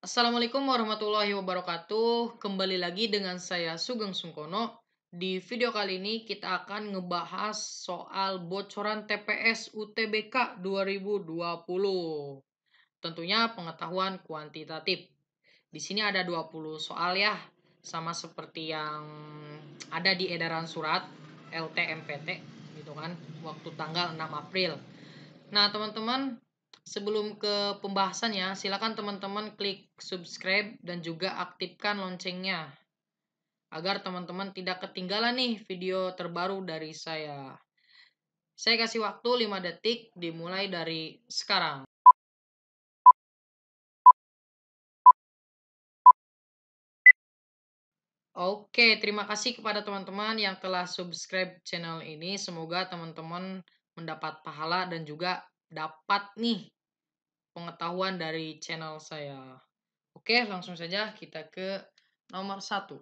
Assalamualaikum warahmatullahi wabarakatuh. Kembali lagi dengan saya Sugeng Sungkono. Di video kali ini kita akan ngebahas soal bocoran TPS UTBK 2020. Tentunya pengetahuan kuantitatif. Di sini ada 20 soal ya, sama seperti yang ada di edaran surat LTMPT gitu kan, waktu tanggal 6 April. Nah, teman-teman, sebelum ke pembahasannya, silakan teman-teman klik subscribe dan juga aktifkan loncengnya agar teman-teman tidak ketinggalan nih video terbaru dari saya. Saya kasih waktu 5 detik dimulai dari sekarang. Oke, terima kasih kepada teman-teman yang telah subscribe channel ini. Semoga teman-teman mendapat pahala dan juga dapat nih pengetahuan dari channel saya. Oke, langsung saja kita ke nomor satu.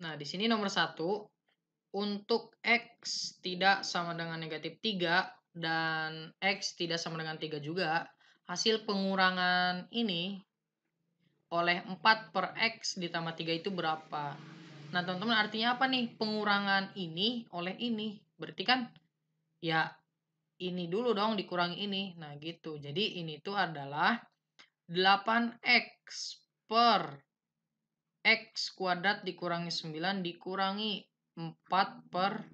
Nah, di sini nomor satu, untuk X tidak sama dengan negatif 3 dan X tidak sama dengan 3 juga, hasil pengurangan ini oleh 4 per X ditambah 3 itu berapa? Nah, teman-teman artinya apa nih? Pengurangan ini oleh ini. Berarti kan ya ini dulu dong dikurangi ini. Nah, gitu. Jadi ini tuh adalah 8X per X kuadrat dikurangi 9 dikurangi 4 per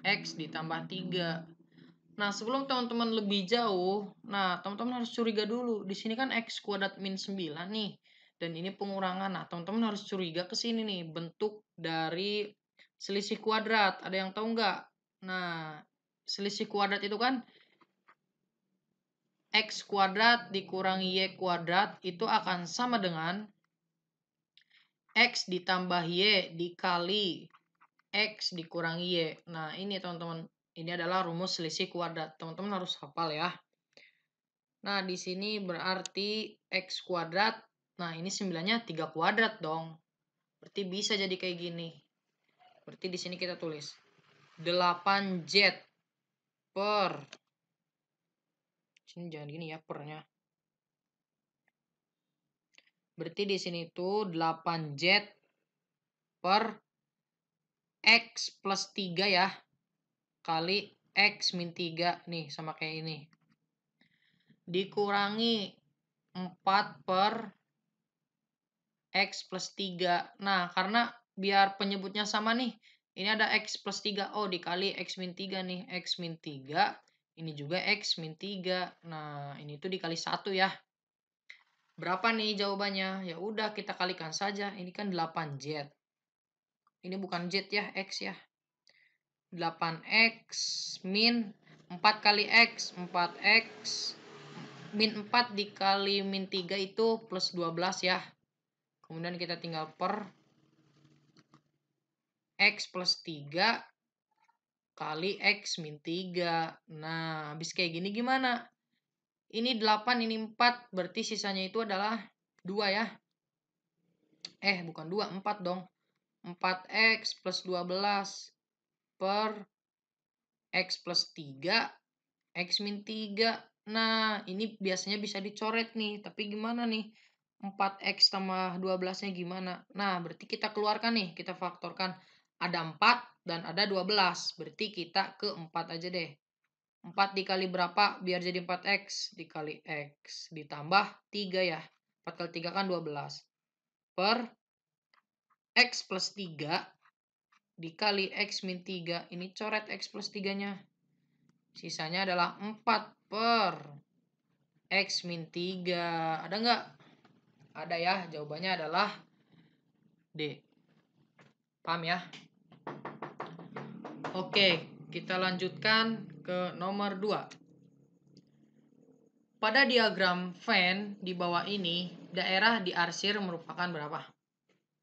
X ditambah 3. Nah, sebelum teman-teman lebih jauh, nah teman-teman harus curiga dulu. Di sini kan X kuadrat min 9 nih. Dan ini pengurangan. Nah, teman-teman harus curiga ke sini nih. Bentuk dari selisih kuadrat. Ada yang tahu nggak? Nah, selisih kuadrat itu kan X kuadrat dikurangi Y kuadrat itu akan sama dengan X ditambah Y dikali X dikurangi Y. Nah, ini teman-teman. Ini adalah rumus selisih kuadrat. Teman-teman harus hafal ya. Nah, di sini berarti X kuadrat. Nah, ini 9-nya 3 kuadrat dong. Berarti bisa jadi kayak gini. Berarti di sini kita tulis 8Z per. Sini jangan gini ya pernya. Berarti di sini itu 8Z per X plus 3 ya. Kali X min 3. Nih, sama kayak ini. Dikurangi 4 per X plus 3. Nah, karena biar penyebutnya sama nih. Ini ada X plus 3. Oh, dikali X min 3 nih. X min 3. Ini juga X min 3. Nah, ini tuh dikali 1 ya. Berapa nih jawabannya? Ya udah kita kalikan saja. Ini kan 8Z. Ini bukan Z ya, X ya. 8X min 4 kali X. 4X min 4 dikali min 3 itu plus 12 ya. Kemudian kita tinggal per X plus 3 kali X min 3. Nah, habis kayak gini gimana? Ini 8, ini 4. Berarti sisanya itu adalah 2 ya. Eh, bukan 2, 4 dong. 4X plus 12 per X plus 3, X min 3. Nah, ini biasanya bisa dicoret nih. Tapi gimana nih? 4X tambah 12-nya gimana? Nah, berarti kita keluarkan nih. Kita faktorkan. Ada 4 dan ada 12. Berarti kita ke 4 aja deh. 4 dikali berapa biar jadi 4X? Dikali X. Ditambah 3 ya. 4 kali 3 kan 12. Per X plus 3 dikali X min 3. Ini coret X plus 3-nya. Sisanya adalah 4 per X min 3. Ada nggak? Ada ya. Jawabannya adalah D. Paham ya? Oke, kita lanjutkan ke nomor 2. Pada diagram Venn di bawah ini, daerah diarsir merupakan berapa?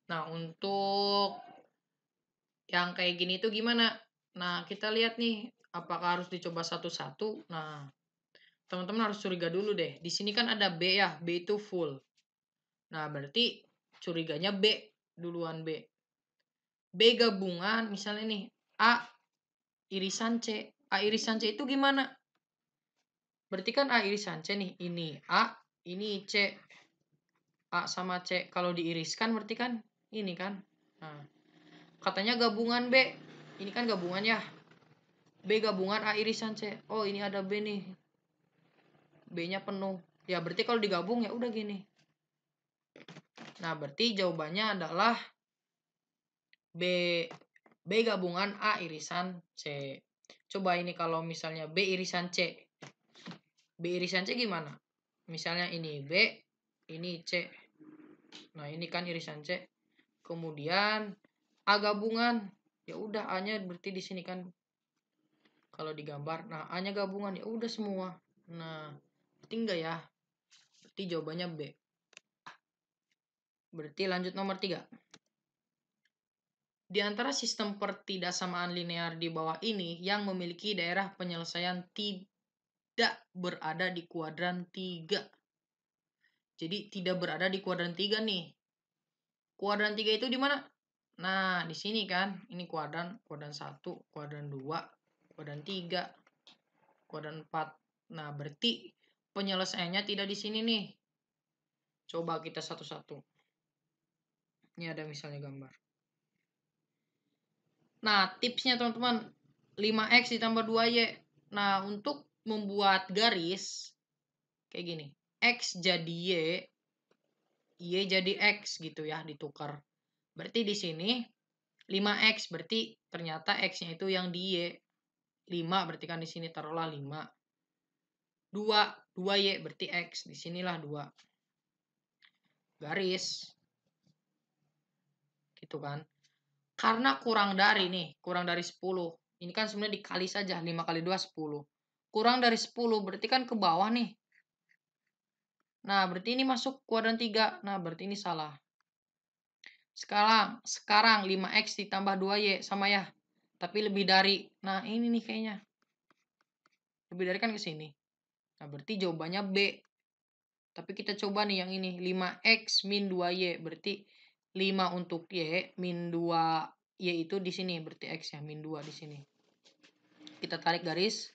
Nah, untuk yang kayak gini itu gimana? Nah, kita lihat nih, apakah harus dicoba satu-satu? Nah, teman-teman harus curiga dulu deh. Di sini kan ada B ya, B itu full. Nah, berarti curiganya B, duluan B. B gabungan, misalnya nih, A irisan C. A irisan C itu gimana? Berarti kan A irisan C nih. Ini A, ini C. A sama C kalau diiriskan berarti kan ini kan. Nah, katanya gabungan B. Ini kan gabungan ya. B gabungan A irisan C. Oh, ini ada B nih. B-nya penuh. Ya, berarti kalau digabung ya udah gini. Nah, berarti jawabannya adalah B B gabungan A irisan C. Coba ini kalau misalnya B irisan C. B irisan C gimana? Misalnya ini B, ini C. Nah, ini kan irisan C. Kemudian A gabungan. Ya udah A-nya berarti di sini kan kalau digambar. Nah, A-nya gabungan ya udah semua. Nah, enggak ya? Berarti jawabannya B. Berarti lanjut nomor 3. Di antara sistem pertidaksamaan linear di bawah ini yang memiliki daerah penyelesaian tidak berada di kuadran 3. Jadi tidak berada di kuadran 3 nih. Kuadran 3 itu di mana? Nah, di sini kan. Ini kuadran, kuadran 1, kuadran 2, kuadran 3, kuadran 4. Nah, berarti penyelesaiannya tidak di sini nih. Coba kita satu-satu. Ini ada misalnya gambar. Nah, tipsnya teman-teman, 5x ditambah 2y. Nah, untuk membuat garis kayak gini X jadi Y, Y jadi X gitu ya, ditukar. Berarti di sini 5X, berarti ternyata X-nya itu yang di Y. 5 berarti kan di sini taruhlah 5. 2, 2Y berarti X, di sinilah 2. Garis. Gitu kan. Karena kurang dari nih, kurang dari 10. Ini kan sebenarnya dikali saja, 5 kali 2, 10. Kurang dari 10, berarti kan ke bawah nih. Nah, berarti ini masuk kuadran 3. Nah, berarti ini salah. Sekarang, sekarang 5X ditambah 2Y sama ya. Tapi lebih dari. Nah, ini nih kayaknya. Lebih dari kan ke sini. Nah, berarti jawabannya B. Tapi kita coba nih yang ini. 5X min 2Y. Berarti 5 untuk Y. Min 2Y itu di sini. Berarti X ya. Min 2 di sini. Kita tarik garis.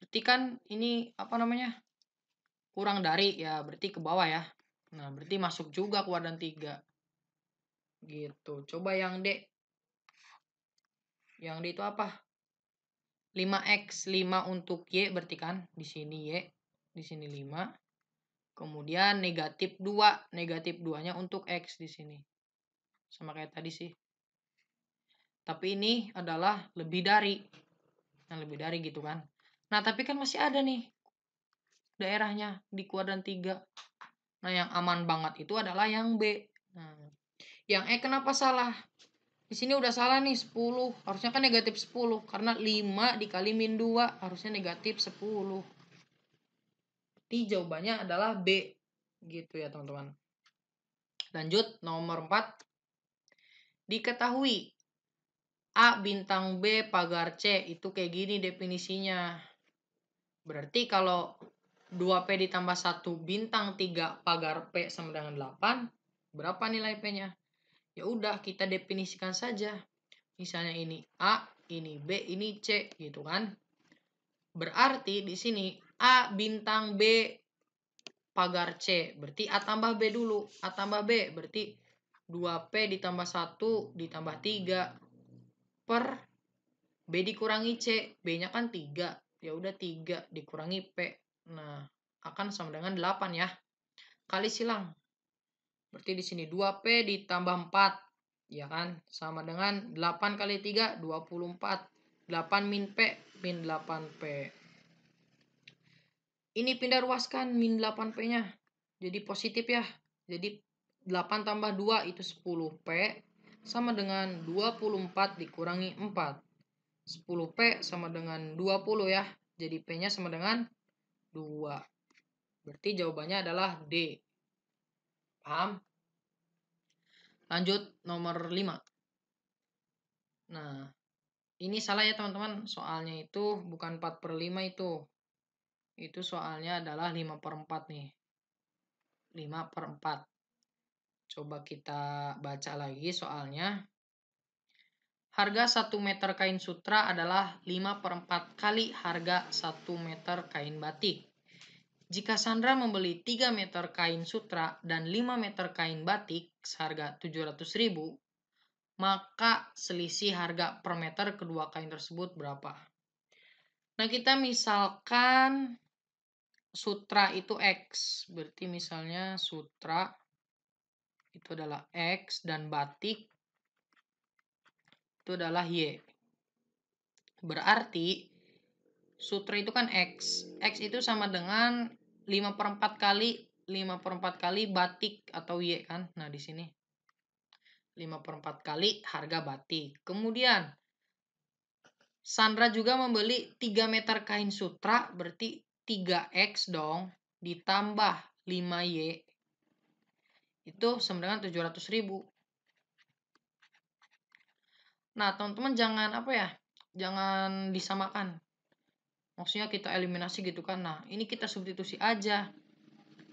Berarti kan ini apa namanya? kurang dari ya berarti ke bawah ya. Nah, berarti masuk juga kuadran 3. Gitu. Coba yang D. Yang D itu apa? 5x 5 untuk y berarti kan di sini y, di sini 5. Kemudian negatif 2, negatif 2-nya untuk x di sini. Sama kayak tadi sih. Tapi ini adalah lebih dari. Yang lebih dari gitu kan. Nah, tapi kan masih ada nih daerahnya di kuadran 3. Nah, yang aman banget itu adalah yang B. Nah, yang E kenapa salah? Di sini udah salah nih 10. Harusnya kan negatif 10 karena 5 dikali min 2 harusnya negatif 10. Jadi jawabannya adalah B. Gitu ya, teman-teman. Lanjut nomor 4. Diketahui A bintang B pagar C itu kayak gini definisinya. Berarti kalau 2P ditambah 1 bintang 3 pagar P sama dengan 8. Berapa nilai P-nya? Ya udah kita definisikan saja. Misalnya ini A, ini B, ini C gitu kan. Berarti di sini A bintang B pagar C. Berarti A tambah B dulu. A tambah B berarti 2P ditambah 1 ditambah 3 per B dikurangi C. B-nya kan 3. Ya udah 3 dikurangi P. Nah, akan sama dengan 8 ya. Kali silang. Berarti di sini 2P ditambah 4. Ya kan? Sama dengan 8 kali 3, 24. 8 min P, min 8P. Ini pindah ruaskan min 8P-nya. Jadi positif ya. Jadi 8 tambah 2 itu 10P. Sama dengan 24 dikurangi 4. 10P sama dengan 20 ya. Jadi P-nya sama dengan 2. Berarti jawabannya adalah D. Paham? Lanjut nomor 5. Nah, ini salah ya teman-teman. Soalnya itu bukan 4 per 5 itu. Itu soalnya adalah 5 per 4 nih. 5 per 4. Coba kita baca lagi soalnya. Harga 1 meter kain sutra adalah 5 per 4 kali harga 1 meter kain batik. Jika Sandra membeli 3 meter kain sutra dan 5 meter kain batik seharga 700.000, maka selisih harga per meter kedua kain tersebut berapa? Nah, kita misalkan sutra itu X. Berarti misalnya sutra itu adalah X dan batik itu adalah Y. Berarti sutra itu kan X. X itu sama dengan 5 per 4 kali 5 per 4 kali batik atau Y kan. Nah di sini 5 per 4 kali harga batik. Kemudian Sandra juga membeli 3 meter kain sutra berarti 3X dong ditambah 5Y itu sama dengan 700 ribu. Nah, teman-teman jangan apa ya, jangan disamakan. Maksudnya kita eliminasi gitu kan. Nah, ini kita substitusi aja.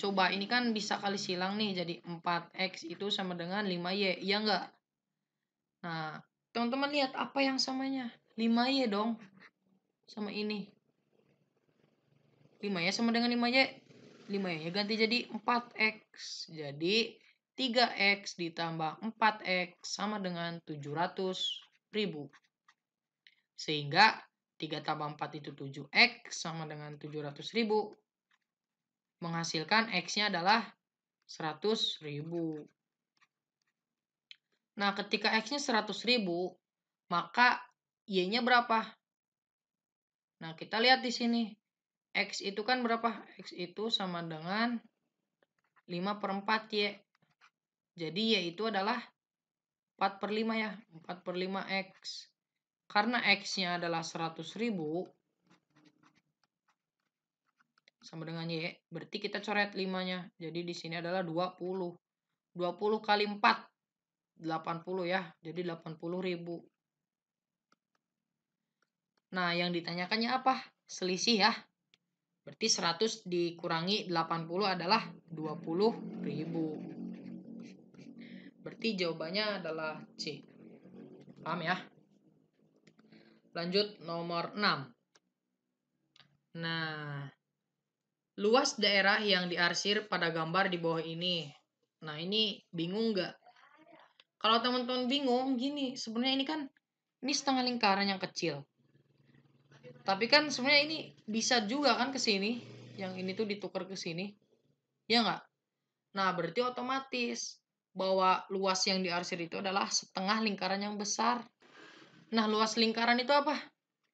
Coba ini kan bisa kali silang nih, jadi 4X itu sama dengan 5Y, iya enggak? Nah, teman-teman lihat apa yang samanya? 5Y dong, sama ini. 5Y sama dengan 5Y, 5Y ganti jadi 4X. Jadi 3X ditambah 4X sama dengan 700 ribu. Sehingga 3 tambah 4 itu 7X sama dengan 700 ribu. Menghasilkan X-nya adalah 100 ribu. Nah, ketika X-nya 100 ribu, maka Y-nya berapa? Nah, kita lihat di sini. X itu kan berapa? X itu sama dengan 5 per 4 Y. Jadi Y itu adalah 4 per 5 ya. 4 per 5 X. Karena X-nya adalah 100 ribu. Sama dengan Y. Berarti kita coret 5-nya. Jadi di sini adalah 20. 20 kali 4. 80 ya. Jadi 80 ribu. Nah, yang ditanyakannya apa? Selisih ya. Berarti 100 dikurangi 80 adalah 20 ribu. Berarti jawabannya adalah C. Paham ya? Lanjut nomor 6. Nah, luas daerah yang diarsir pada gambar di bawah ini. Nah, ini bingung nggak? Kalau teman-teman bingung, gini, sebenarnya ini kan ini setengah lingkaran yang kecil. Tapi kan sebenarnya ini bisa juga kan ke sini. Yang ini tuh ditukar ke sini. Ya nggak? Nah, berarti otomatis bahwa luas yang diarsir itu adalah setengah lingkaran yang besar. Nah, luas lingkaran itu apa?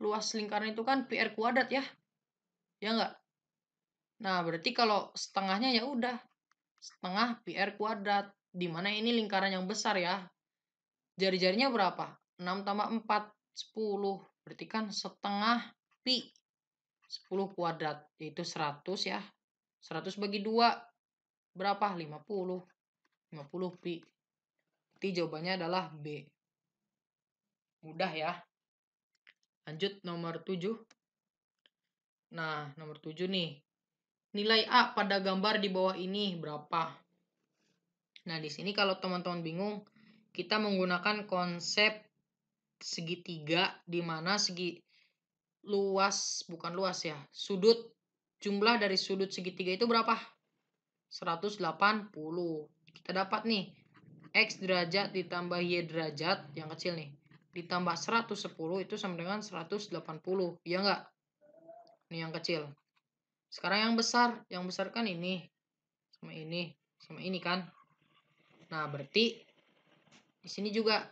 Luas lingkaran itu kan PR kuadrat ya. Ya nggak? Nah, berarti kalau setengahnya ya udah. Setengah PR kuadrat. Di mana ini lingkaran yang besar ya. Jari-jarinya berapa? 6 tambah 4, 10. Berarti kan setengah pi 10 kuadrat yaitu 100 ya. 100 bagi 2 berapa? 50 50 pi. Jadi jawabannya adalah B. Mudah ya. Lanjut nomor 7 nah nomor 7 nih. Nilai A pada gambar di bawah ini berapa? Nah di sini kalau teman-teman bingung kita menggunakan konsep segitiga di mana segi luas bukan luas ya sudut jumlah dari sudut segitiga itu berapa? 180 kita dapat nih x derajat ditambah y derajat yang kecil nih ditambah 110 itu sama dengan 180 ya enggak ini yang kecil. Sekarang yang besar yang besar kan ini sama ini sama ini kan. Nah berarti di sini juga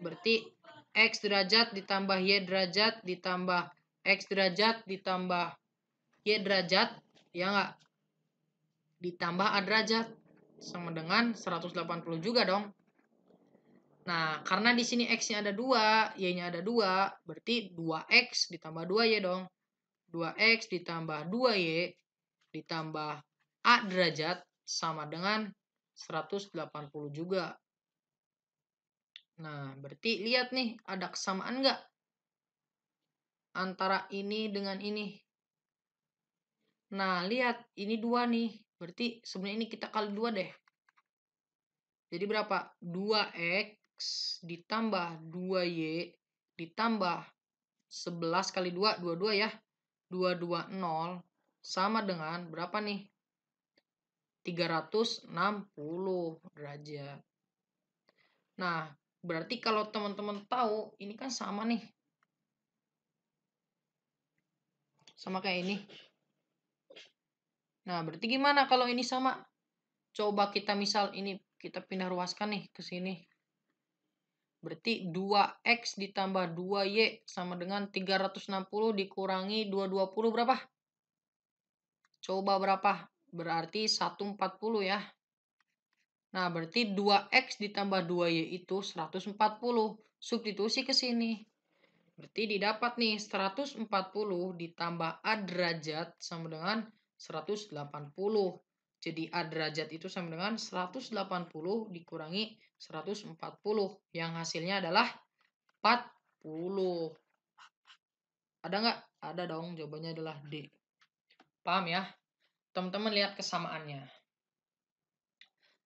berarti X derajat ditambah Y derajat ditambah X derajat ditambah Y derajat ya enggak ditambah A derajat sama dengan 180 juga dong. Nah karena di sini X-nya ada 2 Y-nya ada 2 berarti 2X ditambah 2Y dong. 2X ditambah 2Y ditambah A derajat sama dengan 180 juga Nah, berarti lihat nih, ada kesamaan nggak? Antara ini dengan ini. Nah, lihat, ini dua nih. Berarti sebenarnya ini kita kali dua deh. Jadi berapa? 2X ditambah 2Y ditambah 11 kali 2, 22 ya. 220 sama dengan berapa nih? 360 derajat. Nah, berarti kalau teman-teman tahu, ini kan sama nih. Sama kayak ini. Nah, berarti gimana kalau ini sama? Coba kita misal ini kita pindah ruaskan nih ke sini. Berarti 2X ditambah 2Y sama dengan 360 dikurangi 220 berapa? Coba berapa? Berarti 140 ya. Nah, berarti 2X ditambah 2Y itu 140. Substitusi ke sini. Berarti didapat nih 140 ditambah A derajat sama dengan 180. Jadi A derajat itu sama dengan 180 dikurangi 140. Yang hasilnya adalah 40. Ada nggak? Ada dong. Jawabannya adalah D. Paham ya? Teman-teman lihat kesamaannya.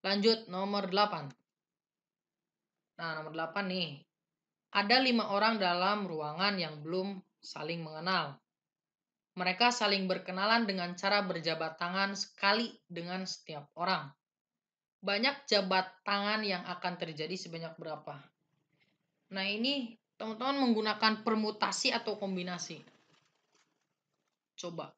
Lanjut nomor 8. Nah, nomor 8 nih. Ada lima orang dalam ruangan yang belum saling mengenal. Mereka saling berkenalan dengan cara berjabat tangan sekali dengan setiap orang. Banyak jabat tangan yang akan terjadi sebanyak berapa? Nah, ini teman-teman menggunakan permutasi atau kombinasi. Coba.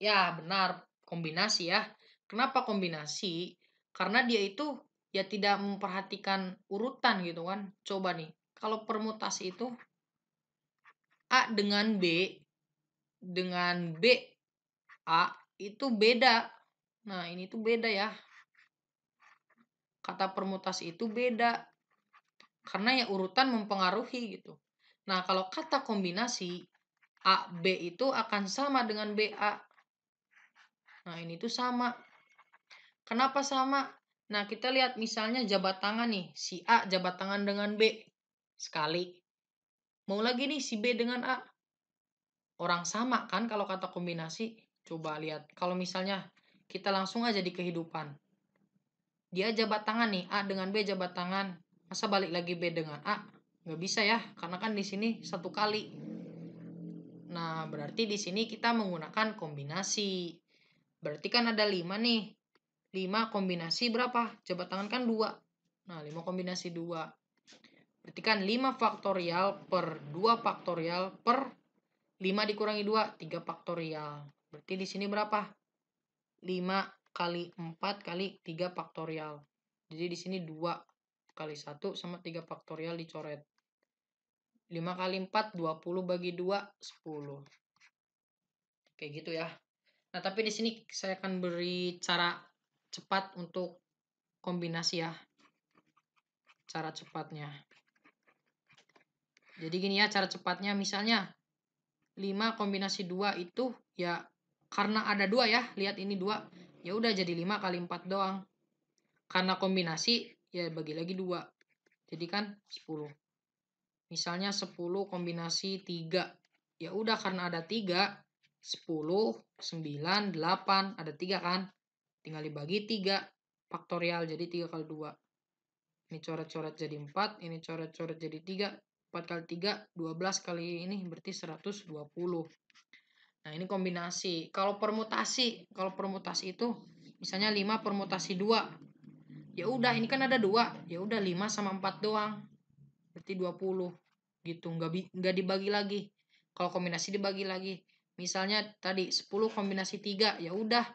Ya, benar kombinasi ya. Kenapa kombinasi? Karena dia itu ya tidak memperhatikan urutan gitu kan. Coba nih, kalau permutasi itu A dengan B dengan B A itu beda. Nah, ini tuh beda ya. Kata permutasi itu beda. Karena ya urutan mempengaruhi gitu. Nah, kalau kata kombinasi A B itu akan sama dengan BA. Nah, ini tuh sama. Kenapa sama? Nah, kita lihat misalnya jabat tangan nih. Si A jabat tangan dengan B. Sekali. Mau lagi nih si B dengan A. Orang sama kan kalau kata kombinasi. Coba lihat. Kalau misalnya kita langsung aja di kehidupan. Dia jabat tangan nih. A dengan B jabat tangan. Masa balik lagi B dengan A? Nggak bisa ya. Karena kan di sini satu kali. Nah, berarti di sini kita menggunakan kombinasi. Berarti kan ada 5 nih. 5 kombinasi berapa? Jabat tangan kan 2. Nah, 5 kombinasi 2. Berarti kan 5 faktorial per 2 faktorial per 5 dikurangi 2, 3 faktorial. Berarti di sini berapa? 5 kali 4 kali 3 faktorial. Jadi di sini 2 kali 1 sama 3 faktorial dicoret. 5 kali 4, 20 bagi 2, 10. Kayak gitu ya. Nah, tapi di sini saya akan beri cara cepat untuk kombinasi ya. Cara cepatnya. Jadi gini ya cara cepatnya misalnya 5 kombinasi 2 itu ya karena ada dua ya, lihat ini dua, ya udah jadi 5 kali 4 doang. Karena kombinasi ya bagi lagi dua. Jadi kan 10. Misalnya 10 kombinasi 3. Ya udah karena ada 3, 10, 9, 8. Ada 3 kan? Tinggal dibagi 3. Faktorial jadi 3 kali 2. Ini coret-coret jadi 4. Ini coret-coret jadi 3. 4 kali 3, 12 kali ini berarti 120. Nah ini kombinasi. Kalau permutasi, kalau permutasi itu misalnya 5 permutasi 2. Ya udah ini kan ada 2. Ya udah 5 sama 4 doang. Berarti 20 gitu. Nggak, nggak dibagi lagi. Kalau kombinasi dibagi lagi. Misalnya tadi 10 kombinasi 3, ya udah.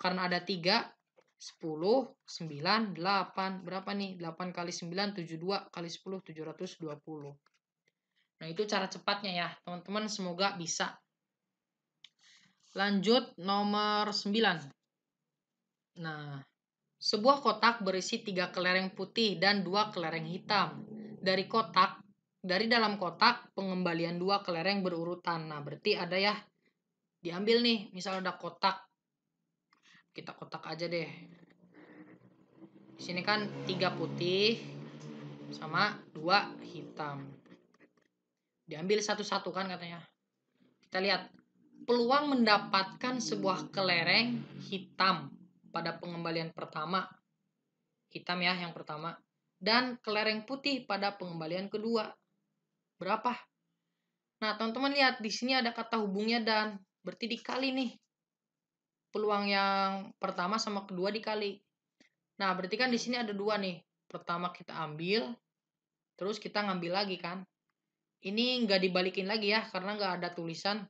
Karena ada 3, 10, 9, 8. Berapa nih? 8 kali 9, 72 kali 10, 720. Nah, itu cara cepatnya ya. Teman-teman semoga bisa. Lanjut nomor 9. Nah, sebuah kotak berisi tiga kelereng putih dan dua kelereng hitam. Dari kotak dari dalam kotak pengembalian dua kelereng berurutan. Nah, berarti ada ya diambil nih, misal ada kotak. Kita kotak aja deh. Di sini kan tiga putih sama dua hitam. Diambil satu-satu kan katanya. Kita lihat peluang mendapatkan sebuah kelereng hitam pada pengembalian pertama. Hitam ya yang pertama dan kelereng putih pada pengembalian kedua berapa? Nah, teman-teman lihat di sini ada kata hubungnya dan berarti dikali nih. Peluang yang pertama sama kedua dikali. Nah, berarti kan di sini ada dua nih. Pertama kita ambil, terus kita ngambil lagi kan. Ini nggak dibalikin lagi ya, karena nggak ada tulisan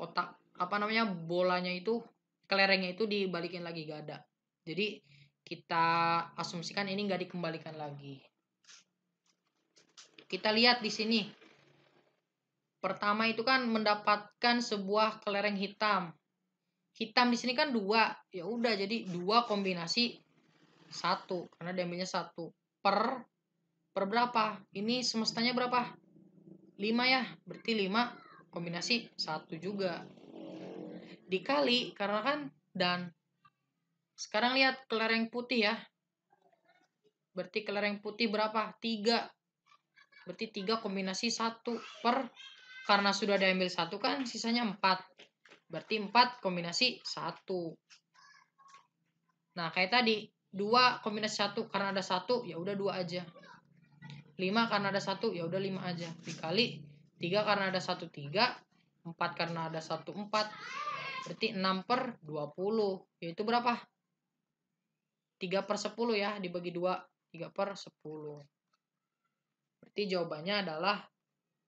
kotak apa namanya bolanya itu kelerengnya itu dibalikin lagi gak ada. Jadi kita asumsikan ini nggak dikembalikan lagi. Kita lihat di sini. Pertama itu kan mendapatkan sebuah kelereng hitam. Hitam di sini kan dua, ya udah jadi dua kombinasi satu karena diambilnya satu per per berapa? Ini semestanya berapa? 5 ya, berarti 5 kombinasi satu juga. Dikali karena kan dan sekarang lihat kelereng putih ya. Berarti kelereng putih berapa? 3 berarti 3 kombinasi 1 per karena sudah diambil satu kan sisanya 4 berarti 4 kombinasi 1 nah kayak tadi 2 kombinasi 1 karena ada 1 ya udah 2 aja. 5 karena ada 1 ya udah 5 aja. Dikali 3 karena ada 1 3 4 karena ada 1 4 berarti 6 per 20 yaitu berapa? 3 per 10 ya dibagi 2 3 per 10 Berarti jawabannya adalah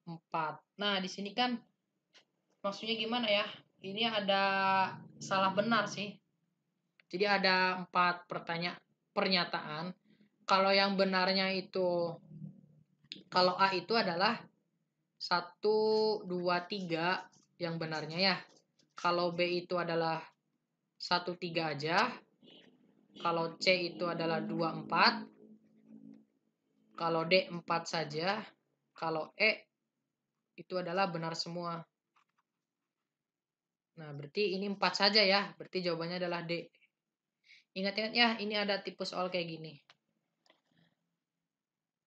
4. Nah, di sini kan maksudnya gimana ya? Ini ada salah benar sih. Jadi ada empat pertanyaan pernyataan. Kalau yang benarnya itu kalau A itu adalah 1 2 3 yang benarnya ya. Kalau B itu adalah 1 3 aja. Kalau C itu adalah 2 4 kalau D 4 saja, kalau E itu adalah benar semua. Nah, berarti ini 4 saja ya. Berarti jawabannya adalah D. Ingat-ingat ya, ini ada tipe soal kayak gini.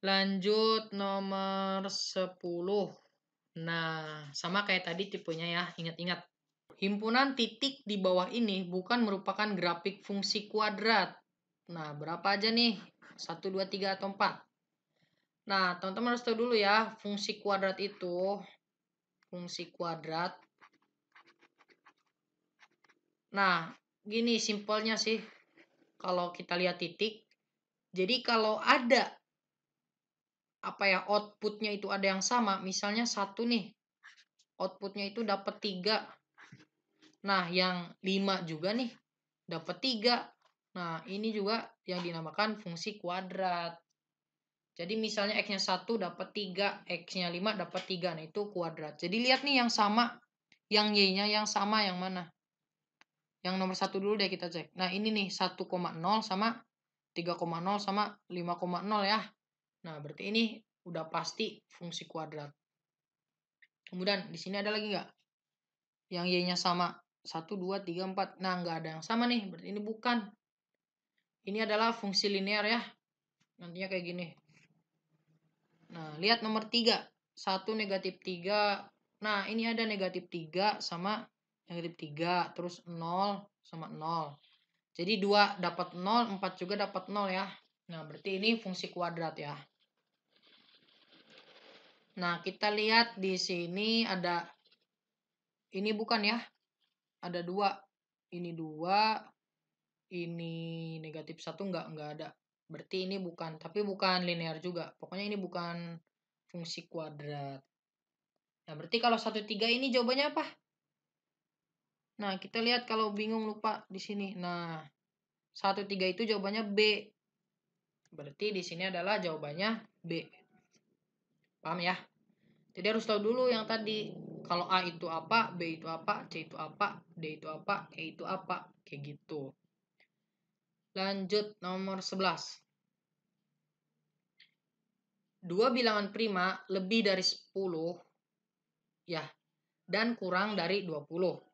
Lanjut nomor 10. Nah, sama kayak tadi tipenya ya. Ingat-ingat. Himpunan titik di bawah ini bukan merupakan grafik fungsi kuadrat. Nah, berapa aja nih? 1, 2, 3, atau 4? Nah, teman-teman harus tahu dulu ya, fungsi kuadrat itu fungsi kuadrat. Nah, gini simpelnya sih. Kalau kita lihat titik, jadi kalau ada apa ya outputnya itu ada yang sama, misalnya satu nih, outputnya itu dapat tiga. Nah, yang lima juga nih dapat tiga. Nah, ini juga yang dinamakan fungsi kuadrat. Jadi misalnya X-nya 1 dapat 3, X-nya 5 dapat 3. Nah, itu kuadrat. Jadi lihat nih yang sama, yang Y-nya yang sama yang mana? Yang nomor satu dulu deh kita cek. Nah, ini nih 1,0 sama 3,0 sama 5,0 ya. Nah, berarti ini udah pasti fungsi kuadrat. Kemudian di sini ada lagi nggak? Yang Y-nya sama 1, 2, 3, 4. Nah, nggak ada yang sama nih. Berarti ini bukan. Ini adalah fungsi linear ya. Nantinya kayak gini. Nah, lihat nomor 3. 1 negatif 3. Nah, ini ada negatif 3 sama negatif 3. Terus 0 sama 0. Jadi 2 dapat 0, 4 juga dapat 0 ya. Nah, berarti ini fungsi kuadrat ya. Nah, kita lihat di sini ada ini bukan ya. Ada dua. Ini dua. Ini negatif satu enggak enggak ada. Berarti ini bukan, tapi bukan linear juga. Pokoknya ini bukan fungsi kuadrat. Nah, berarti kalau 1, 3 ini jawabannya apa? Nah, kita lihat kalau bingung lupa di sini. Nah, 1, 3 itu jawabannya B. Berarti di sini adalah jawabannya B. Paham ya? Jadi harus tahu dulu yang tadi. Kalau A itu apa, B itu apa, C itu apa, D itu apa, E itu apa. Kayak gitu. Lanjut nomor 11. Dua bilangan prima lebih dari 10 ya dan kurang dari 20.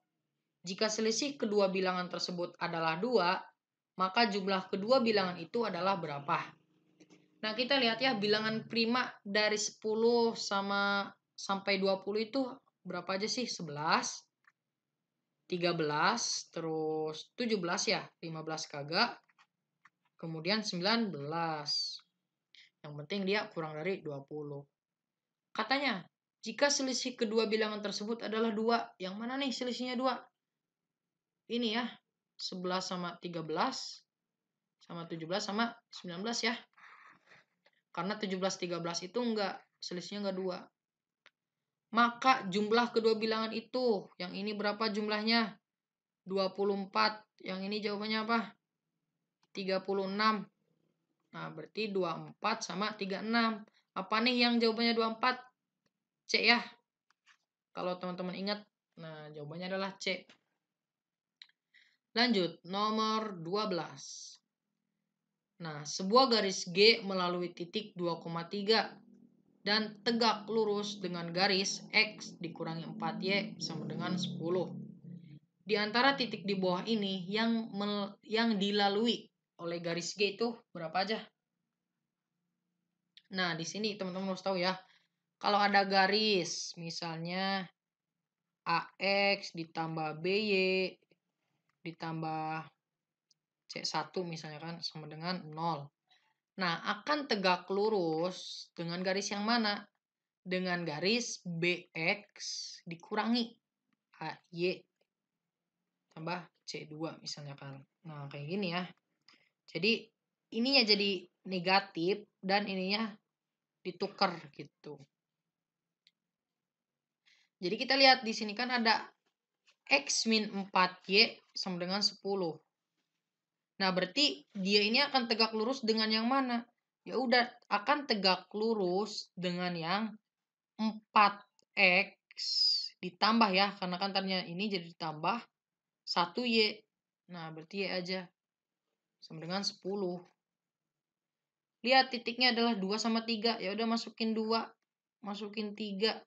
Jika selisih kedua bilangan tersebut adalah 2, maka jumlah kedua bilangan itu adalah berapa? Nah, kita lihat ya bilangan prima dari 10 sama sampai 20 itu berapa aja sih? 11, 13, terus 17 ya, 15 kagak, kemudian 19. Yang penting dia kurang dari 20. Katanya, jika selisih kedua bilangan tersebut adalah dua, yang mana nih selisihnya dua? Ini ya 11 sama 13 sama 17 sama 19 ya. Karena 17 13 itu enggak selisihnya enggak dua. Maka jumlah kedua bilangan itu yang ini berapa jumlahnya? 24 yang ini jawabannya apa? 36 nah berarti 24 sama 36 apa nih yang jawabannya 24 C ya. Kalau teman-teman ingat nah jawabannya adalah C Lanjut, nomor 12. Nah, sebuah garis G melalui titik 2,3 dan tegak lurus dengan garis X dikurangi 4Y sama dengan 10. Di antara titik di bawah ini yang mel, yang dilalui oleh garis G itu berapa aja? Nah, di sini teman-teman harus tahu ya. Kalau ada garis, misalnya AX ditambah BY ditambah C1 misalnya kan sama dengan 0. Nah, akan tegak lurus dengan garis yang mana? Dengan garis BX dikurangi AY tambah C2 misalnya kan. Nah, kayak gini ya. Jadi, ininya jadi negatif dan ininya ditukar gitu. Jadi kita lihat di sini kan ada X min 4Y sama dengan 10. Nah, berarti dia ini akan tegak lurus dengan yang mana? Ya udah, akan tegak lurus dengan yang 4X ditambah ya, karena kan tadinya ini jadi ditambah 1Y. Nah, berarti Y aja. Sama dengan 10. Lihat titiknya adalah 2 sama 3. Ya udah masukin 2, masukin 3.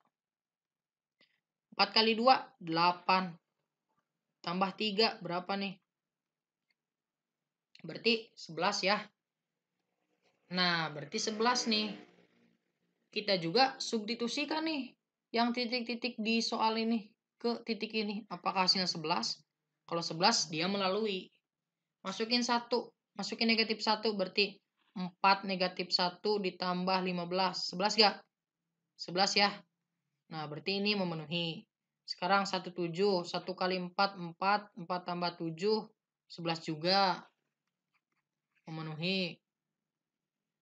4 kali 2, 8. Tambah 3 berapa nih? Berarti 11 ya. Nah, berarti 11 nih. Kita juga substitusikan nih yang titik-titik di soal ini ke titik ini. Apakah hasilnya 11? Kalau 11 dia melalui. Masukin 1. Masukin negatif 1 berarti 4 negatif 1 ditambah 15. 11 gak? 11 ya. Nah, berarti ini memenuhi. Sekarang 17. 1 kali 4, 4. 4 tambah 7, 11 juga. Memenuhi.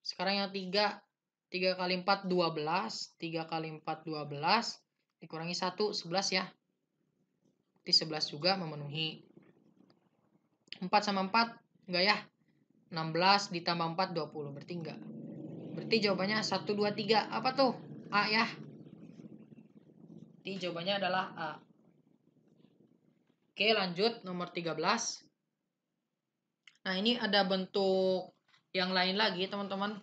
Sekarang yang 3. 3 kali 4, 12. 3 kali 4, 12. Dikurangi 1, 11 ya. Berarti 11 juga memenuhi. 4 sama 4, enggak ya? 16 ditambah 4, 20. Berarti enggak. Berarti jawabannya 1, 2, 3. Apa tuh? A ya. Jadi jawabannya adalah A. Oke, lanjut nomor 13. Nah, ini ada bentuk yang lain lagi, teman-teman.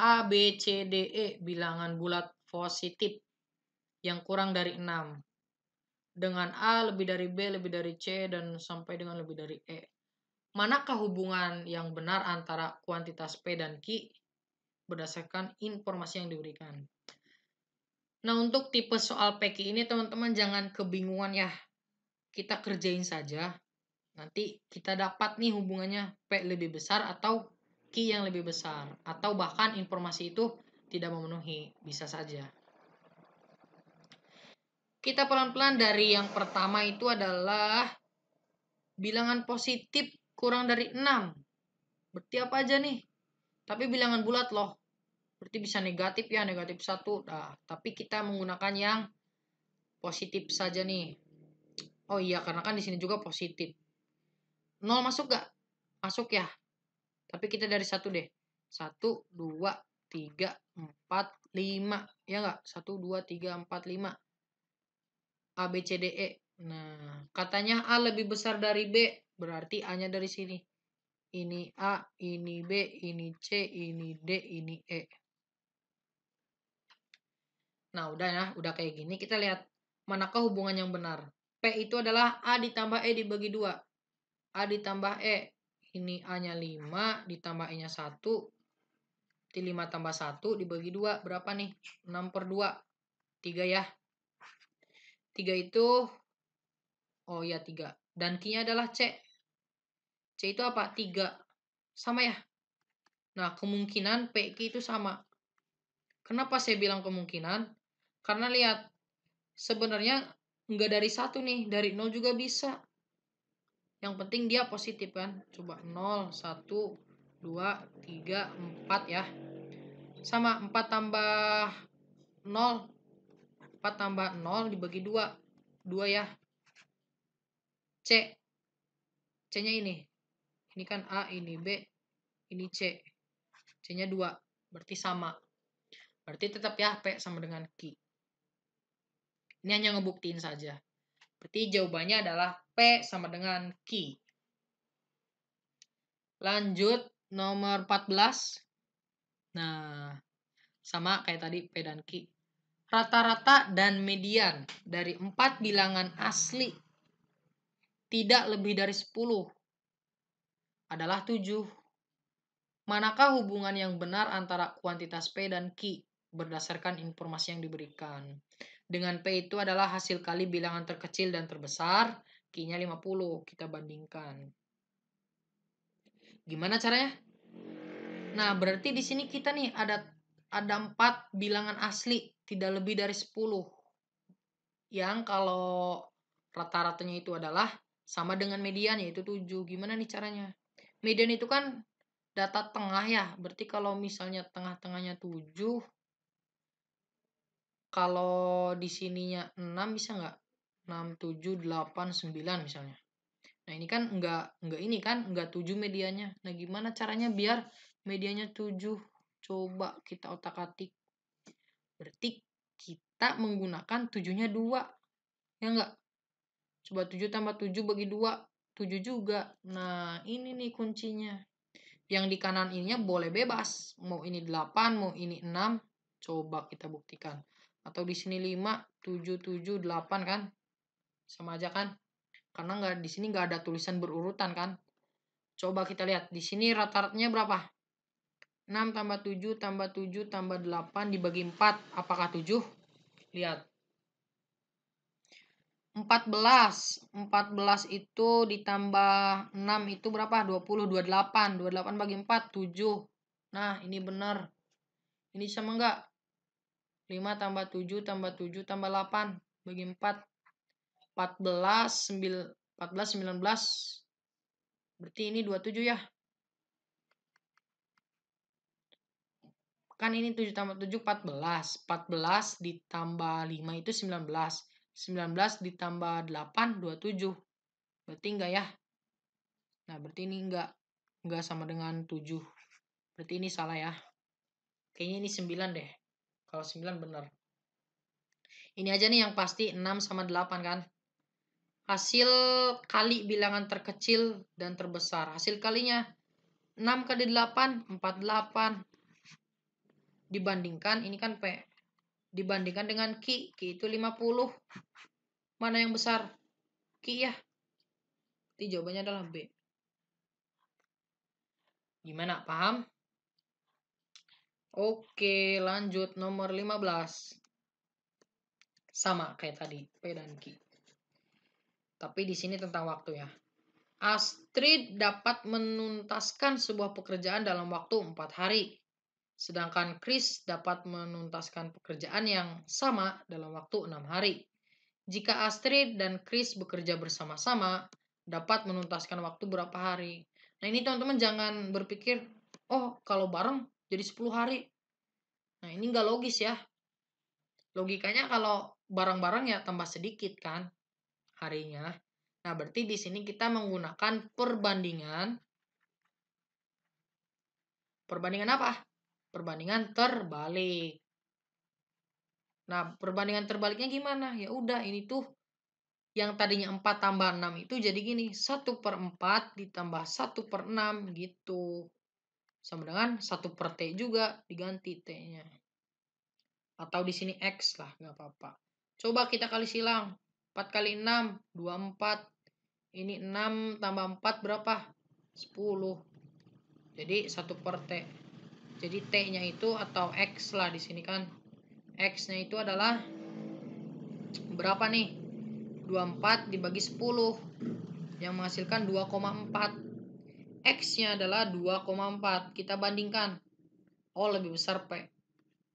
A, B, C, D, E bilangan bulat positif yang kurang dari 6. Dengan A lebih dari B, lebih dari C, dan sampai dengan lebih dari E. Manakah hubungan yang benar antara kuantitas P dan Q berdasarkan informasi yang diberikan? Nah, untuk tipe soal PK ini teman-teman jangan kebingungan ya. Kita kerjain saja. Nanti kita dapat nih hubungannya P lebih besar atau Q yang lebih besar. Atau bahkan informasi itu tidak memenuhi. Bisa saja. Kita pelan-pelan dari yang pertama itu adalah bilangan positif kurang dari 6. Berarti apa aja nih? Tapi bilangan bulat loh. Berarti bisa negatif ya, negatif satu. Nah, tapi kita menggunakan yang positif saja nih. Oh iya, karena kan di sini juga positif. Nol masuk gak? Masuk ya. Tapi kita dari satu deh. Satu, dua, tiga, empat, lima. Ya nggak? Satu, dua, tiga, empat, lima. A, B, C, D, E. Nah, katanya A lebih besar dari B. Berarti A-nya dari sini. Ini A, ini B, ini C, ini D, ini E. Nah, udah ya, udah kayak gini. Kita lihat manakah hubungan yang benar. P itu adalah A ditambah E dibagi 2. A ditambah E. Ini A-nya 5, ditambah E-nya 1. Berarti 5 tambah 1 dibagi 2. Berapa nih? 6 per 2. 3 ya. 3 itu, oh ya 3. Dan Q-nya adalah C. C itu apa? 3. Sama ya? Nah, kemungkinan PQ itu sama. Kenapa saya bilang kemungkinan? Karena lihat, sebenarnya nggak dari satu nih, dari nol juga bisa. yang penting dia positif kan. Coba 0 1 2 3 4 ya. Sama 4 tambah 0 4 tambah 0 dibagi 2 2 ya. C. C nya ini. Ini kan A ini B ini C. C nya 2 berarti sama. Berarti tetap ya P sama dengan Q ini hanya ngebuktiin saja berarti jawabannya adalah P sama dengan Q lanjut nomor 14 nah sama kayak tadi P dan Q rata-rata dan median dari empat bilangan asli tidak lebih dari 10 adalah 7. Manakah hubungan yang benar antara kuantitas P dan Q berdasarkan informasi yang diberikan? Dengan P itu adalah hasil kali bilangan terkecil dan terbesar, Q-nya 50. Kita bandingkan. Gimana caranya? Nah, berarti di sini kita nih ada ada 4 bilangan asli, tidak lebih dari 10. Yang kalau rata-ratanya itu adalah sama dengan median yaitu 7. Gimana nih caranya? Median itu kan data tengah ya. Berarti kalau misalnya tengah-tengahnya 7 kalau di sininya 6 bisa nggak? 6, 7, 8, 9 misalnya. Nah ini kan enggak, enggak ini kan, enggak 7 medianya. Nah gimana caranya biar medianya 7? Coba kita otak atik. Berarti kita menggunakan 7-nya 2. Ya enggak? Coba 7 tambah 7 bagi 2, 7 juga. Nah, ini nih kuncinya. Yang di kanan ininya boleh bebas. Mau ini 8, mau ini 6. Coba kita buktikan. Atau di sini 5, 7, 7, 8 kan? Sama aja kan? Karena nggak di sini nggak ada tulisan berurutan kan? Coba kita lihat. Di sini rata-ratanya berapa? 6 tambah 7 tambah 7 tambah 8 dibagi 4. Apakah 7? Lihat. 14. 14 itu ditambah 6 itu berapa? 20, 28. 28 bagi 4, 7. Nah, ini benar. Ini sama enggak? 5 tambah 7 tambah 7 tambah 8 bagi 4. 14, 9, 14, 19. Berarti ini 27 ya. Kan ini 7 tambah 7, 14. 14 ditambah 5 itu 19. 19 ditambah 8, 27. Berarti enggak ya? Nah, berarti ini enggak. Enggak sama dengan 7. Berarti ini salah ya. Kayaknya ini 9 deh. Kalau 9 benar. Ini aja nih yang pasti 6 sama 8 kan. Hasil kali bilangan terkecil dan terbesar. Hasil kalinya 6 kali 8, 48. Dibandingkan, ini kan P dibandingkan dengan Ki. Ki itu 50. Mana yang besar? Ki ya. Jadi jawabannya adalah B. Gimana? Paham? Oke, lanjut nomor 15. Sama kayak tadi, P dan Ki. Tapi di sini tentang waktu ya. Astrid dapat menuntaskan sebuah pekerjaan dalam waktu 4 hari. Sedangkan Chris dapat menuntaskan pekerjaan yang sama dalam waktu enam hari. Jika Astrid dan Chris bekerja bersama-sama, dapat menuntaskan waktu berapa hari. Nah ini teman-teman jangan berpikir, oh kalau bareng jadi 10 hari. Nah ini nggak logis ya. Logikanya kalau bareng-bareng ya tambah sedikit kan harinya. Nah berarti di sini kita menggunakan perbandingan. Perbandingan apa? perbandingan terbalik. Nah, perbandingan terbaliknya gimana? Ya udah, ini tuh yang tadinya 4 tambah 6 itu jadi gini, 1 per 4 ditambah 1 per 6 gitu. Sama dengan 1 per T juga diganti T-nya. Atau di sini X lah, nggak apa-apa. Coba kita kali silang. 4 kali 6, 24. Ini 6 tambah 4 berapa? 10. Jadi 1 per T. Jadi T-nya itu atau X lah di sini kan. X-nya itu adalah berapa nih? 24 dibagi 10 yang menghasilkan 2,4. X-nya adalah 2,4. Kita bandingkan. Oh, lebih besar P.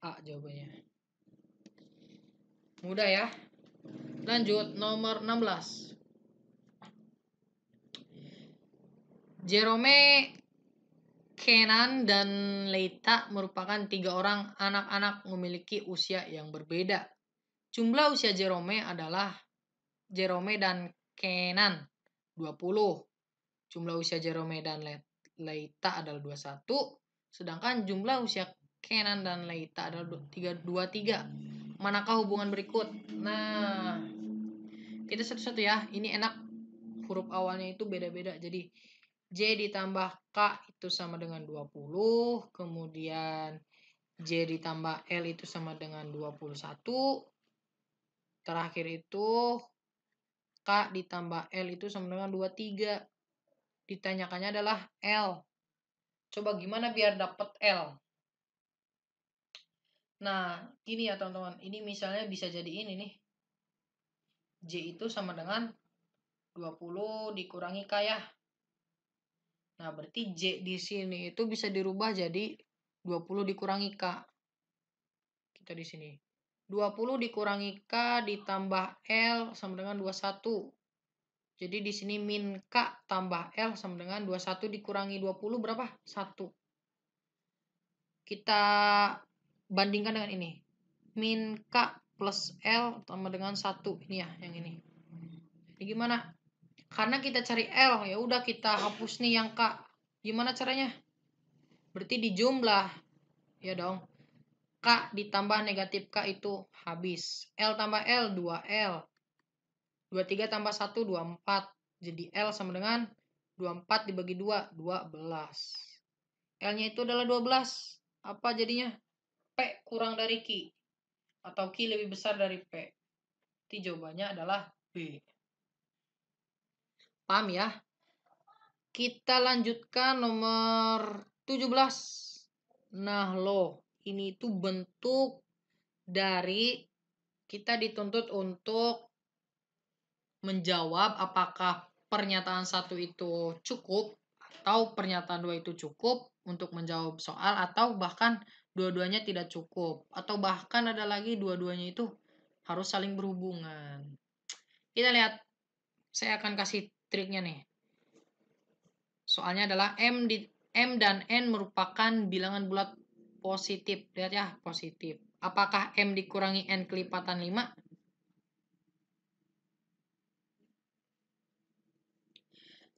A jawabannya. Mudah ya. Lanjut nomor 16. Jerome, Kenan, dan Leita merupakan tiga orang anak-anak memiliki usia yang berbeda. Jumlah usia Jerome adalah Jerome dan Kenan 20. Jumlah usia Jerome dan Leita adalah 21. Sedangkan jumlah usia Kenan dan Leita adalah 23. Manakah hubungan berikut? Nah, kita satu-satu ya. Ini enak. Huruf awalnya itu beda-beda. Jadi J ditambah K itu sama dengan 20. Kemudian J ditambah L itu sama dengan 21. Terakhir itu K ditambah L itu sama dengan 23. Ditanyakannya adalah L. Coba gimana biar dapat L? Nah, ini ya teman-teman. Ini misalnya bisa jadi ini nih. J itu sama dengan 20 dikurangi K ya. Nah, berarti J di sini itu bisa dirubah jadi 20 dikurangi K. Kita di sini. 20 dikurangi K ditambah L sama dengan 21. Jadi di sini min K tambah L sama dengan 21 dikurangi 20 berapa? 1. Kita bandingkan dengan ini. Min K plus L tambah dengan 1. Ini ya, yang ini. Ini gimana? Karena kita cari L, ya udah kita hapus nih yang K. Gimana caranya? Berarti di jumlah. Ya dong. K ditambah negatif K itu habis. L tambah L 2L. 23 tambah 1 24. Jadi L sama dengan 24 dibagi 2 12. L-nya itu adalah 12. Apa jadinya? P kurang dari Q. Atau Q lebih besar dari P. Jadi jawabannya adalah B. Paham ya? Kita lanjutkan nomor 17. Nah, lo, ini itu bentuk dari kita dituntut untuk menjawab apakah pernyataan satu itu cukup atau pernyataan dua itu cukup untuk menjawab soal atau bahkan dua-duanya tidak cukup atau bahkan ada lagi dua-duanya itu harus saling berhubungan. Kita lihat, saya akan kasih triknya nih. Soalnya adalah M di M dan N merupakan bilangan bulat positif. Lihat ya, positif. Apakah M dikurangi N kelipatan 5?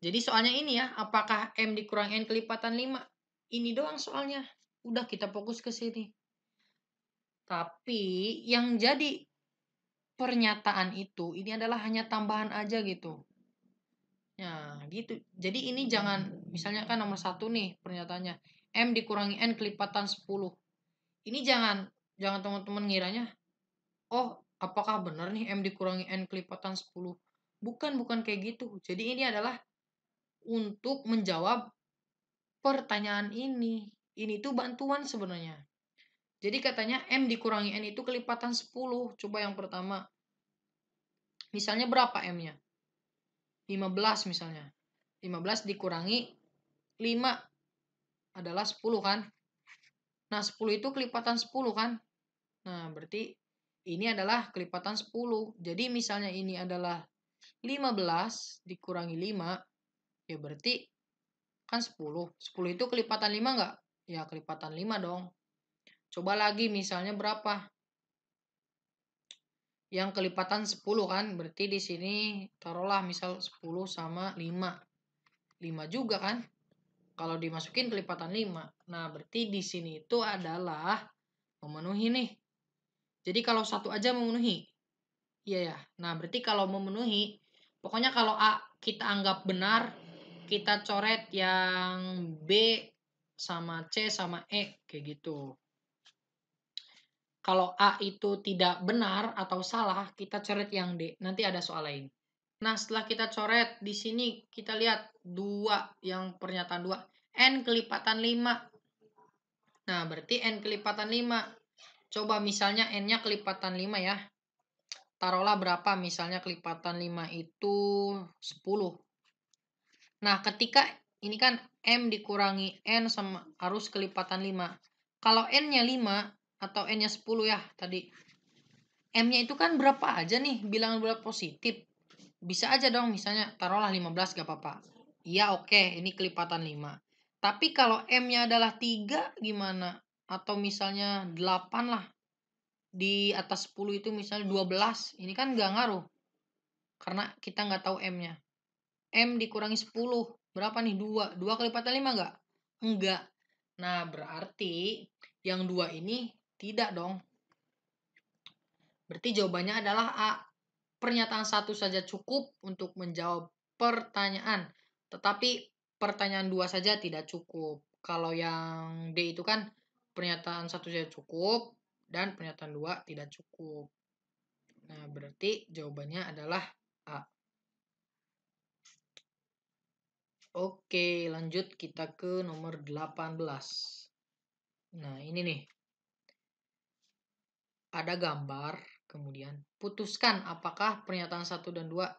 Jadi soalnya ini ya, apakah M dikurangi N kelipatan 5? Ini doang soalnya. Udah kita fokus ke sini. Tapi yang jadi pernyataan itu ini adalah hanya tambahan aja gitu. Ya, gitu. Jadi ini jangan, misalnya kan nomor satu nih pernyataannya. M dikurangi N kelipatan 10. Ini jangan, jangan teman-teman ngiranya, oh apakah benar nih M dikurangi N kelipatan 10? Bukan, bukan kayak gitu. Jadi ini adalah untuk menjawab pertanyaan ini. Ini tuh bantuan sebenarnya. Jadi katanya M dikurangi N itu kelipatan 10. Coba yang pertama. Misalnya berapa M-nya? 15 misalnya. 15 dikurangi 5 adalah 10 kan. Nah 10 itu kelipatan 10 kan. Nah berarti ini adalah kelipatan 10. Jadi misalnya ini adalah 15 dikurangi 5. Ya berarti kan 10. 10 itu kelipatan 5 enggak? Ya kelipatan 5 dong. Coba lagi misalnya berapa? yang kelipatan 10 kan berarti di sini taruhlah misal 10 sama 5 5 juga kan kalau dimasukin kelipatan 5 nah berarti di sini itu adalah memenuhi nih jadi kalau satu aja memenuhi iya ya nah berarti kalau memenuhi pokoknya kalau A kita anggap benar kita coret yang B sama C sama E kayak gitu kalau A itu tidak benar atau salah, kita coret yang D. Nanti ada soal lain. Nah, setelah kita coret, di sini kita lihat dua yang pernyataan dua. N kelipatan 5. Nah, berarti N kelipatan 5. Coba misalnya N-nya kelipatan 5 ya. Taruhlah berapa misalnya kelipatan 5 itu 10. Nah, ketika ini kan M dikurangi N sama harus kelipatan 5. Kalau N-nya 5, atau N-nya 10 ya tadi. M-nya itu kan berapa aja nih bilangan bulat positif. Bisa aja dong misalnya taruhlah 15 gak apa-apa. Iya oke, ini kelipatan 5. Tapi kalau M-nya adalah 3 gimana? Atau misalnya 8 lah. Di atas 10 itu misalnya 12. Ini kan nggak ngaruh. Karena kita nggak tahu M-nya. M dikurangi 10. Berapa nih? 2. 2 kelipatan 5 nggak? Enggak. Nah, berarti yang 2 ini tidak dong. Berarti jawabannya adalah A. Pernyataan satu saja cukup untuk menjawab pertanyaan. Tetapi pertanyaan dua saja tidak cukup. Kalau yang D itu kan pernyataan satu saja cukup dan pernyataan dua tidak cukup. Nah, berarti jawabannya adalah A. Oke, lanjut kita ke nomor 18. Nah, ini nih. Ada gambar, kemudian putuskan apakah pernyataan satu dan dua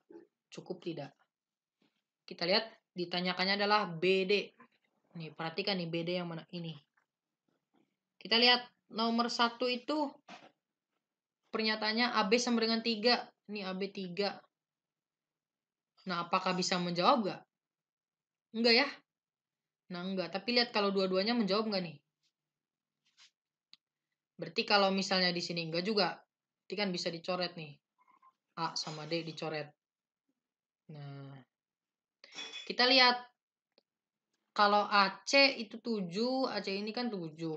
cukup tidak. Kita lihat ditanyakannya adalah BD. Nih, perhatikan nih BD yang mana ini. Kita lihat nomor satu itu pernyataannya AB sama dengan 3. Ini AB 3. Nah, apakah bisa menjawab gak? Enggak ya? Nah, enggak. Tapi lihat kalau dua-duanya menjawab enggak nih? Berarti kalau misalnya di sini enggak juga, berarti kan bisa dicoret nih. A sama D dicoret. Nah, kita lihat kalau AC itu 7, AC ini kan 7.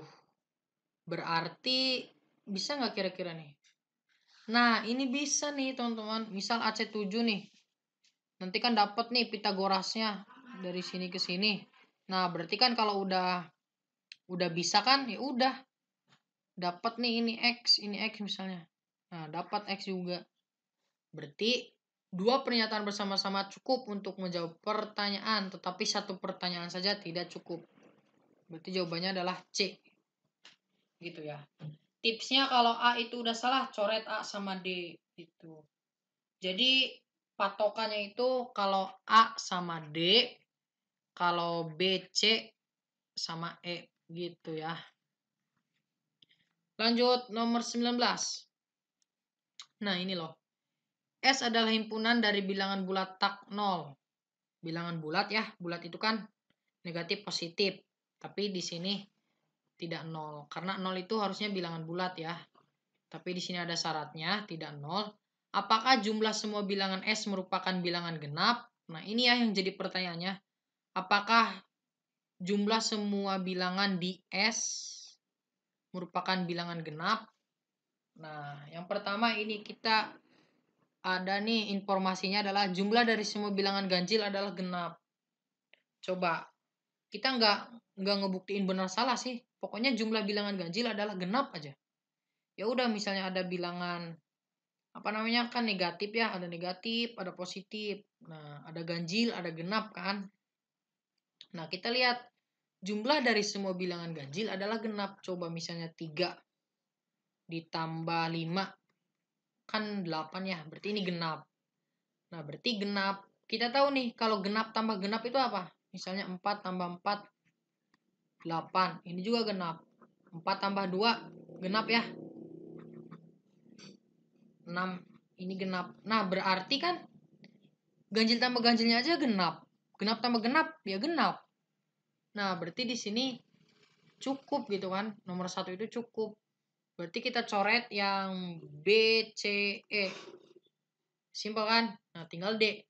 Berarti bisa nggak kira-kira nih? Nah, ini bisa nih teman-teman. Misal AC 7 nih. Nanti kan dapat nih Pitagorasnya dari sini ke sini. Nah, berarti kan kalau udah udah bisa kan ya udah dapat nih ini X, ini X misalnya. Nah, dapat X juga. Berarti Dua pernyataan bersama-sama cukup untuk menjawab pertanyaan, tetapi satu pertanyaan saja tidak cukup. Berarti jawabannya adalah C. Gitu ya. Tipsnya kalau A itu udah salah, coret A sama D gitu. Jadi patokannya itu kalau A sama D, kalau B C sama E gitu ya. Lanjut nomor 19. Nah, ini loh. S adalah himpunan dari bilangan bulat tak 0. Bilangan bulat ya, bulat itu kan negatif positif. Tapi di sini tidak 0. Karena 0 itu harusnya bilangan bulat ya. Tapi di sini ada syaratnya, tidak 0. Apakah jumlah semua bilangan S merupakan bilangan genap? Nah ini ya yang jadi pertanyaannya. Apakah jumlah semua bilangan di S merupakan bilangan genap? Nah, yang pertama ini kita ada nih informasinya adalah jumlah dari semua bilangan ganjil adalah genap. Coba kita nggak nggak ngebuktiin benar salah sih. Pokoknya jumlah bilangan ganjil adalah genap aja. Ya udah misalnya ada bilangan apa namanya kan negatif ya, ada negatif, ada positif. Nah, ada ganjil, ada genap kan. Nah, kita lihat jumlah dari semua bilangan ganjil adalah genap. Coba misalnya 3 ditambah 5 kan 8 ya, berarti ini genap. Nah, berarti genap. Kita tahu nih, kalau genap tambah genap itu apa? Misalnya 4 tambah 4, 8. Ini juga genap. 4 tambah 2, genap ya. 6, ini genap. Nah, berarti kan ganjil tambah ganjilnya aja genap. Genap tambah genap, ya genap. Nah, berarti di sini cukup gitu kan. Nomor satu itu cukup. Berarti kita coret yang B, C, E. Simpel kan? Nah, tinggal D.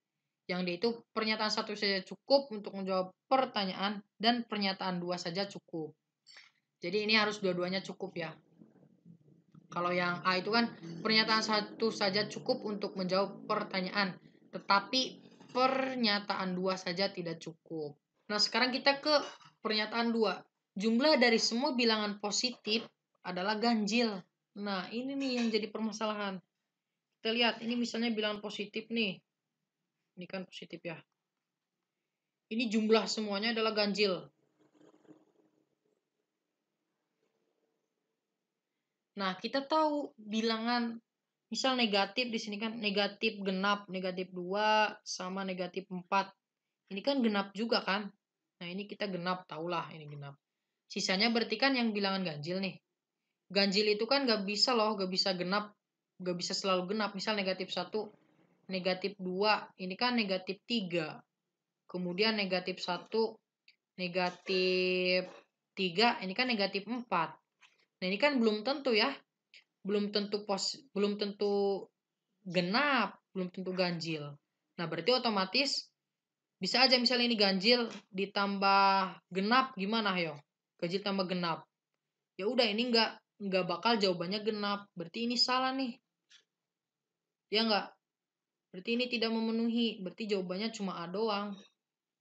Yang D itu pernyataan satu saja cukup untuk menjawab pertanyaan dan pernyataan dua saja cukup. Jadi ini harus dua-duanya cukup ya. Kalau yang A itu kan pernyataan satu saja cukup untuk menjawab pertanyaan, tetapi pernyataan dua saja tidak cukup. Nah, sekarang kita ke pernyataan dua. Jumlah dari semua bilangan positif adalah ganjil. Nah, ini nih yang jadi permasalahan. Kita lihat, ini misalnya bilangan positif nih. Ini kan positif ya. Ini jumlah semuanya adalah ganjil. Nah, kita tahu bilangan misal negatif di sini kan negatif genap, negatif 2 sama negatif 4. Ini kan genap juga kan? Nah, ini kita genap, tahulah ini genap. Sisanya berarti kan yang bilangan ganjil nih ganjil itu kan gak bisa loh gak bisa genap gak bisa selalu genap misal negatif satu negatif dua ini kan negatif tiga kemudian negatif 1, negatif 3, ini kan negatif 4. Nah, ini kan belum tentu ya. Belum tentu pos belum tentu genap, belum tentu ganjil. Nah, berarti otomatis bisa aja misalnya ini ganjil ditambah genap gimana yo? Ganjil tambah genap. Ya udah ini enggak enggak bakal jawabannya genap. Berarti ini salah nih. Ya enggak? Berarti ini tidak memenuhi. Berarti jawabannya cuma A doang.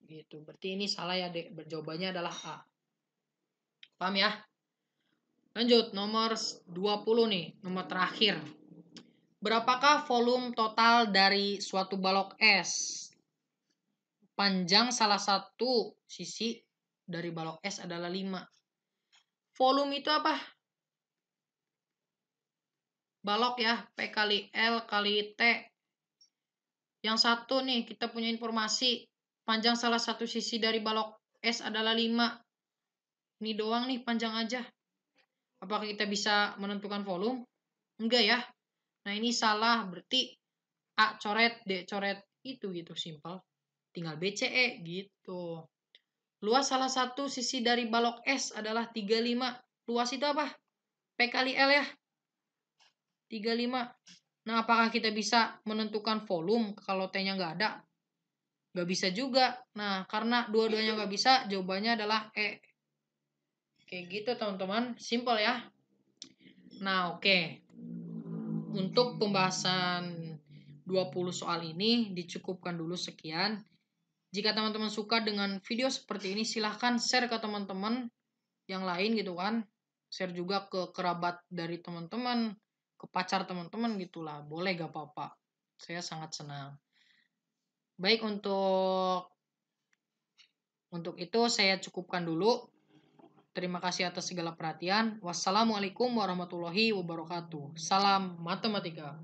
Gitu. Berarti ini salah ya, Dek. Jawabannya adalah A. Paham ya? Lanjut, nomor 20 nih, nomor terakhir. Berapakah volume total dari suatu balok es? Panjang salah satu sisi dari balok es adalah 5. Volume itu apa? Balok ya, P kali L kali T. Yang satu nih, kita punya informasi. Panjang salah satu sisi dari balok es adalah 5. Ini doang nih, panjang aja. Apakah kita bisa menentukan volume? Enggak ya. Nah ini salah, berarti A coret, D coret, itu gitu, simpel. Tinggal BCE gitu. Luas salah satu sisi dari balok S adalah 35. Luas itu apa? P kali L ya. 35. Nah, apakah kita bisa menentukan volume kalau T-nya nggak ada? Nggak bisa juga. Nah, karena dua-duanya nggak bisa, jawabannya adalah E. Kayak gitu, teman-teman. Simple ya. Nah, oke. Okay untuk pembahasan 20 soal ini dicukupkan dulu sekian. Jika teman-teman suka dengan video seperti ini silahkan share ke teman-teman yang lain gitu kan. Share juga ke kerabat dari teman-teman, ke pacar teman-teman gitulah. Boleh gak apa-apa. Saya sangat senang. Baik untuk untuk itu saya cukupkan dulu. Terima kasih atas segala perhatian. Wassalamualaikum warahmatullahi wabarakatuh. Salam matematika.